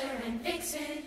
And Vixen,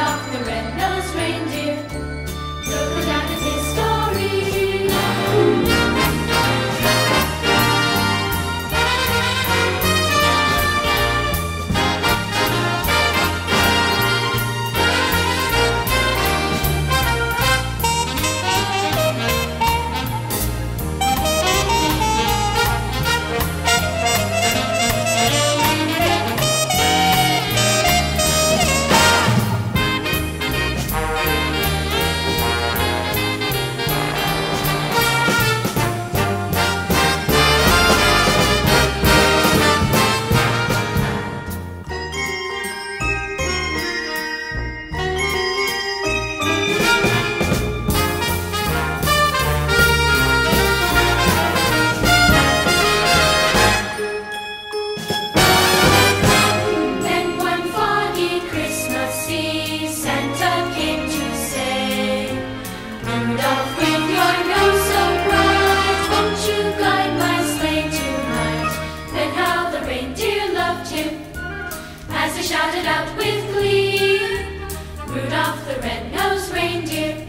Off the red-nosed reindeer. shouted out with glee. Rudolph the red-nosed reindeer